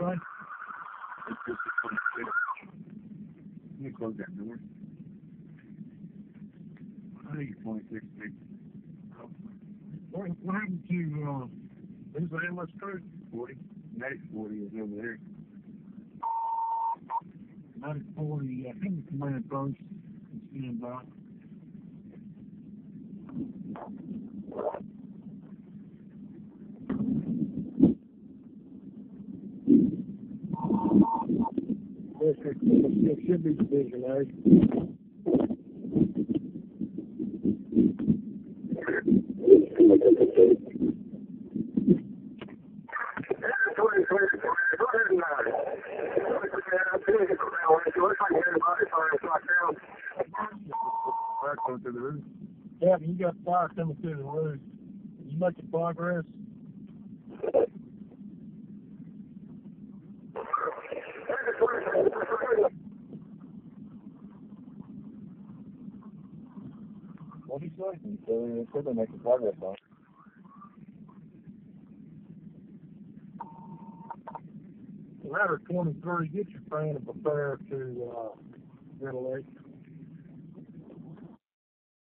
is? It's a funny shit. Let me close that door. It's. What, happened to, uh, who's the crew? Forty. Medic forty is over there. Ninety forty, I think the command post. Yes, it, it should be division A. Fire going through the roof. Yeah, you got fire coming through the roof. You making progress? What do you say? So, said they're making progress on it. Ladder twenty-three, get your fan and prepare to, uh, ventilate.